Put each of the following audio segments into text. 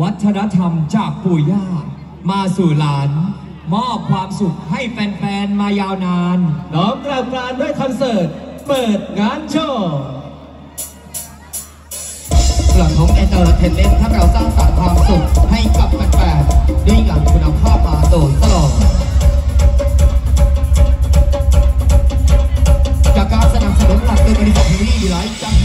วัฒนธรรมจากปู่ย่า มาสู่หลาน มอบความสุขให้แฟนๆ มายาวนานน้อมกราบกรานด้วยคอนเสิร์ต เปิดงานโชว์กระทงเอนเตอร์เทนเมนต์ถ้าเราสร้างสรรค์ความสุขให้กับแฟนๆ ด้วยงานคุณภาพมาโดยตลอดจากการสนับสนุนหลักโดยบริษัททีวีไลฟ์จำ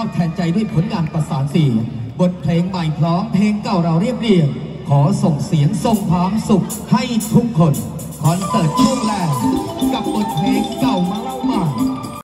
อบแทนใจด้วยผลงานประสานเสียงบทเพลงใหม่พร้อมเพลงเก่าเราเรียบเรียง ขอส่งเสียงส่งความสุขให้ทุกคน คอนเสิร์ตช่วงแรกกับบทเพลงเก่ามาเล่า